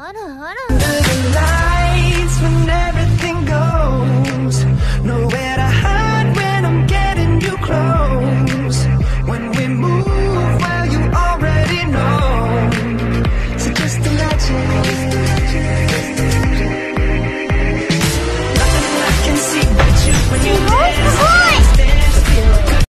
あらあら